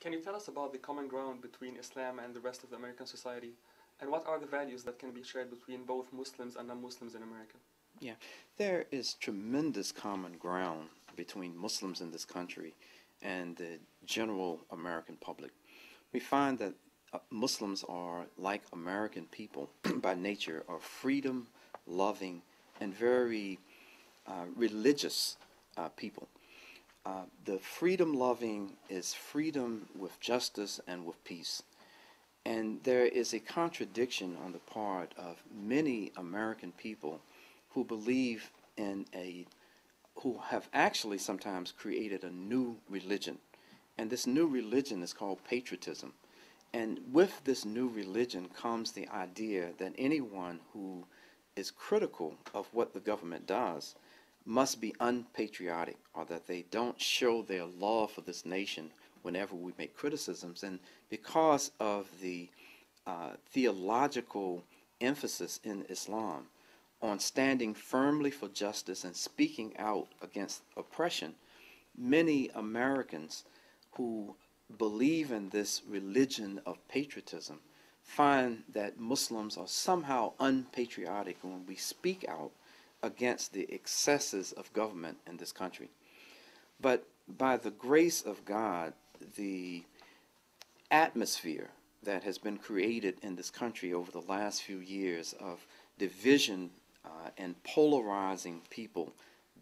can you tell us about the common ground between Islam and the rest of the American society? And what are the values that can be shared between both Muslims and non Muslims in America? Yeah, there is tremendous common ground between Muslims in this country and the general American public. We find that uh, Muslims are, like American people by nature, are freedom loving and very uh, religious uh, people. Uh, the freedom loving is freedom with justice and with peace. And there is a contradiction on the part of many American people who believe in a, who have actually sometimes created a new religion. And this new religion is called patriotism. And with this new religion comes the idea that anyone who is critical of what the government does must be unpatriotic or that they don't show their love for this nation whenever we make criticisms. And because of the uh, theological emphasis in Islam on standing firmly for justice and speaking out against oppression, many Americans who believe in this religion of patriotism find that Muslims are somehow unpatriotic when we speak out against the excesses of government in this country. But by the grace of God, the atmosphere that has been created in this country over the last few years of division uh, and polarizing people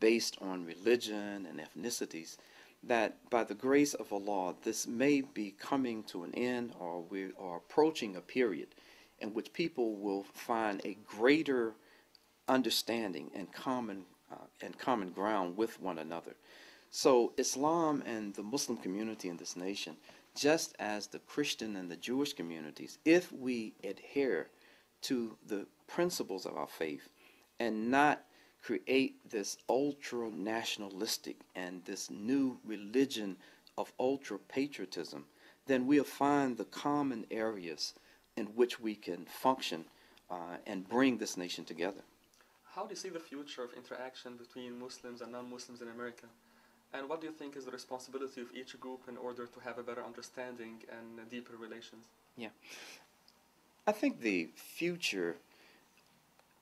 based on religion and ethnicities, that by the grace of Allah, this may be coming to an end or we are approaching a period in which people will find a greater understanding and common uh, and common ground with one another. So Islam and the Muslim community in this nation, just as the Christian and the Jewish communities, if we adhere to the principles of our faith and not create this ultra nationalistic and this new religion of ultra patriotism, then we'll find the common areas in which we can function uh, and bring this nation together. How do you see the future of interaction between Muslims and non Muslims in America? And what do you think is the responsibility of each group in order to have a better understanding and deeper relations? Yeah. I think the future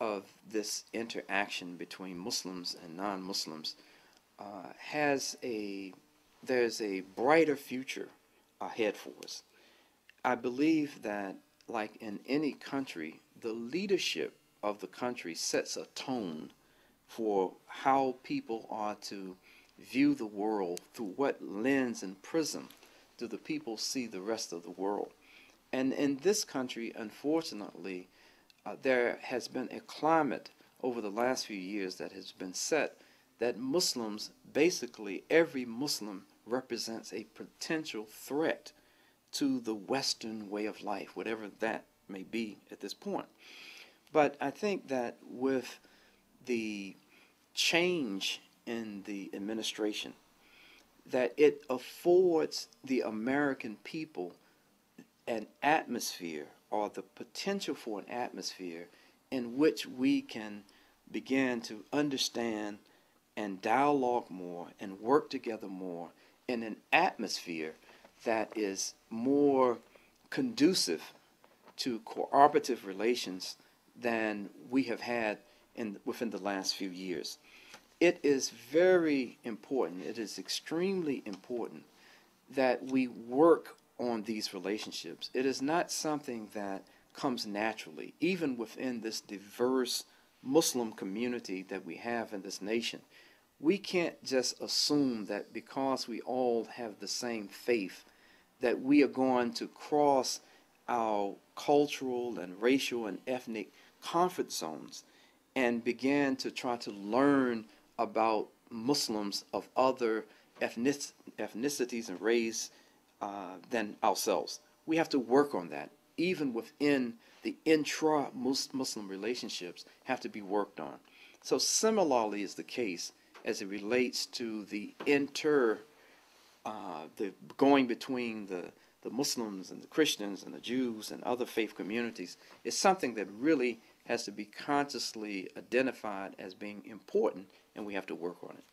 of this interaction between Muslims and non-Muslims uh, has a there's a brighter future ahead for us. I believe that like in any country, the leadership of the country sets a tone for how people are to view the world through what lens and prism do the people see the rest of the world. And in this country, unfortunately, uh, there has been a climate over the last few years that has been set that Muslims, basically every Muslim represents a potential threat to the Western way of life, whatever that may be at this point. But I think that with the change in the administration, that it affords the American people an atmosphere or the potential for an atmosphere in which we can begin to understand and dialogue more and work together more in an atmosphere that is more conducive to cooperative relations than we have had in within the last few years. It is very important, it is extremely important that we work on these relationships. It is not something that comes naturally, even within this diverse Muslim community that we have in this nation. We can't just assume that because we all have the same faith, that we are going to cross our cultural and racial and ethnic comfort zones and began to try to learn about Muslims of other ethnic, ethnicities and race uh, than ourselves. We have to work on that. Even within the intra Muslim relationships, have to be worked on. So, similarly, is the case as it relates to the inter, uh, the going between the the Muslims and the Christians and the Jews and other faith communities is something that really has to be consciously identified as being important, and we have to work on it.